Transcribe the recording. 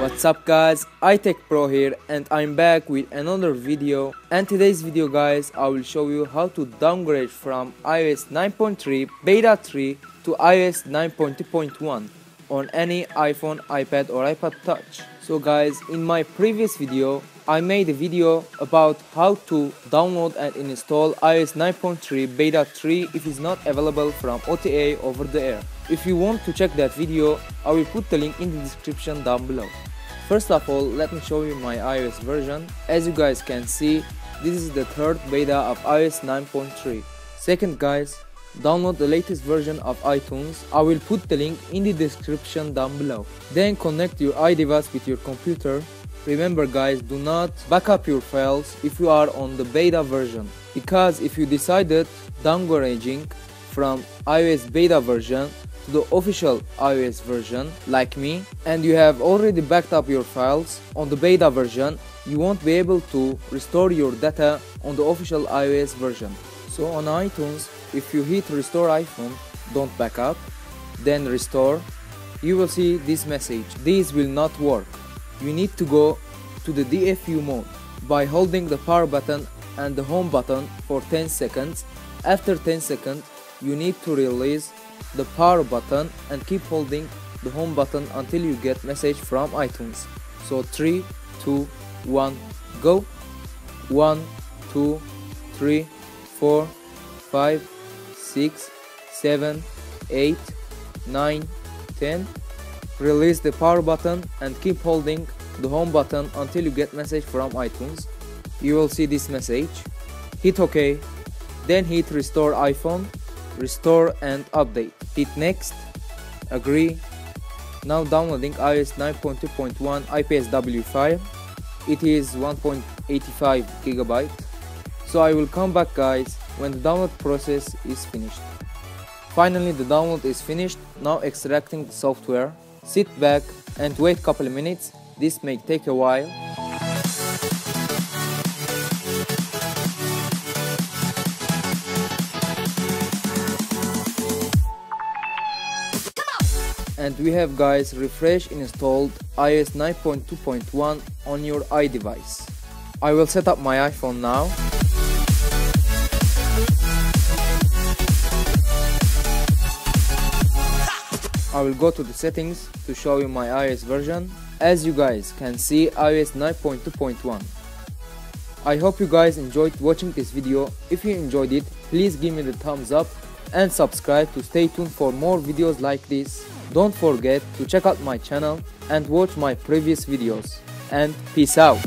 What's up guys, iTech Pro here and I'm back with another video and today's video guys I will show you how to downgrade from iOS 9.3 beta 3 to iOS 9.2.1 on any iPhone, iPad or iPod touch. So guys in my previous video I made a video about how to download and install iOS 9.3 beta 3 if it's not available from OTA over the air. If you want to check that video, I will put the link in the description down below. First of all, let me show you my iOS version. As you guys can see, this is the third beta of iOS 9.3. Second guys, download the latest version of iTunes. I will put the link in the description down below. Then connect your iDevice with your computer. Remember guys, do not backup your files if you are on the beta version. Because if you decided downgrading from iOS beta version the official iOS version like me and you have already backed up your files on the beta version you won't be able to restore your data on the official iOS version. So on iTunes if you hit restore iPhone don't back up then restore you will see this message. This will not work. You need to go to the DFU mode by holding the power button and the home button for 10 seconds. After 10 seconds you need to release the power button and keep holding the home button until you get message from iTunes. So 3, 2, 1, go. 1, 2, 3, 4, 5, 6, 7, 8, 9, 10. Release the power button and keep holding the home button until you get message from iTunes. You will see this message. Hit OK. Then hit restore iPhone restore and update. Hit next. Agree. Now downloading iOS 9.2.1 IPSW file it is 1.85 gigabyte. So I will come back guys when the download process is finished. Finally the download is finished. Now extracting the software. Sit back and wait couple of minutes. This may take a while and we have guys refresh installed iOS 9.2.1 on your iDevice. I will set up my iPhone now. I will go to the settings to show you my iOS version. As you guys can see iOS 9.2.1. I hope you guys enjoyed watching this video. If you enjoyed it, please give me the thumbs up and subscribe to stay tuned for more videos like this. Don't forget to check out my channel and watch my previous videos. And peace out.